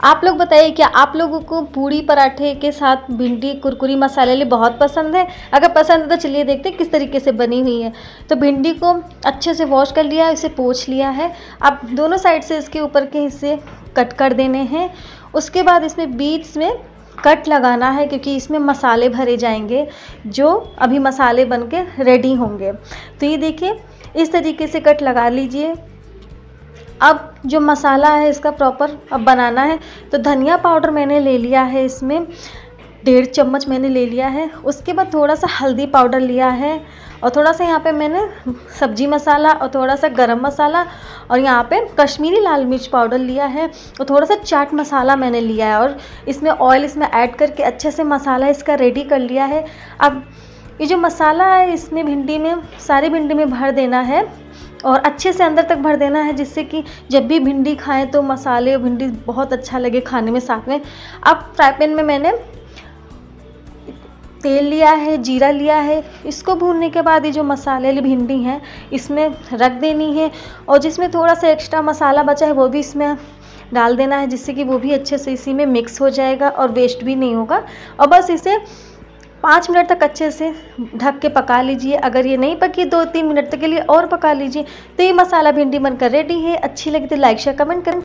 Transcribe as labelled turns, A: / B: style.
A: आप लोग बताइए क्या आप लोगों को पूड़ी पराठे के साथ भिंडी, कुरकुरी मसाले लिए बहुत पसंद है? अगर पसंद है तो चलिए देखते हैं किस तरीके से बनी हुई है। तो भिंडी को अच्छे से वॉश कर लिया, इसे पोछ लिया है। अब दोनों साइड से इसके ऊपर के हिस्से कट कर देने हैं। उसके बाद इसमें बीच में कट लगाना है, क्योंकि इसमें मसाले भरे जाएँगे, जो अभी मसाले बन के रेडी होंगे। तो ये देखिए, इस तरीके से कट लगा लीजिए। अब जो मसाला है इसका प्रॉपर अब बनाना है। तो धनिया पाउडर मैंने ले लिया है इसमें। डेढ़ चम्मच मैंने ले लिया है। उसके बाद थोड़ा सा हल्दी पाउडर लिया है और थोड़ा सा यहाँ पे मैंने सब्ज़ी मसाला और थोड़ा सा गरम मसाला और यहाँ पे कश्मीरी लाल मिर्च पाउडर लिया है और थोड़ा सा चाट मसाला मैंने लिया है और इसमें ऑयल इसमें ऐड करके अच्छे से मसाला इसका रेडी कर लिया है। अब ये जो मसाला है इसमें भिंडी में, सारी भिंडी में भर देना है। और अच्छे से अंदर तक भर देना है जिससे कि जब भी भिंडी खाएँ तो मसाले और भिंडी बहुत अच्छा लगे खाने में साथ में। अब फ्राई पैन में मैंने तेल लिया है, जीरा लिया है। इसको भूनने के बाद ये जो मसाले वाली भिंडी हैं, इसमें रख देनी है और जिसमें थोड़ा सा एक्स्ट्रा मसाला बचा है वो भी इसमें डाल देना है जिससे कि वो भी अच्छे से इसी में मिक्स हो जाएगा और वेस्ट भी नहीं होगा। और बस इसे पाँच मिनट तक अच्छे से ढक के पका लीजिए। अगर ये नहीं पकी, दो तीन मिनट तक के लिए और पका लीजिए। तो ये मसाला भिंडी बनकर रेडी है। अच्छी लगी तो लाइक शेयर कमेंट करें।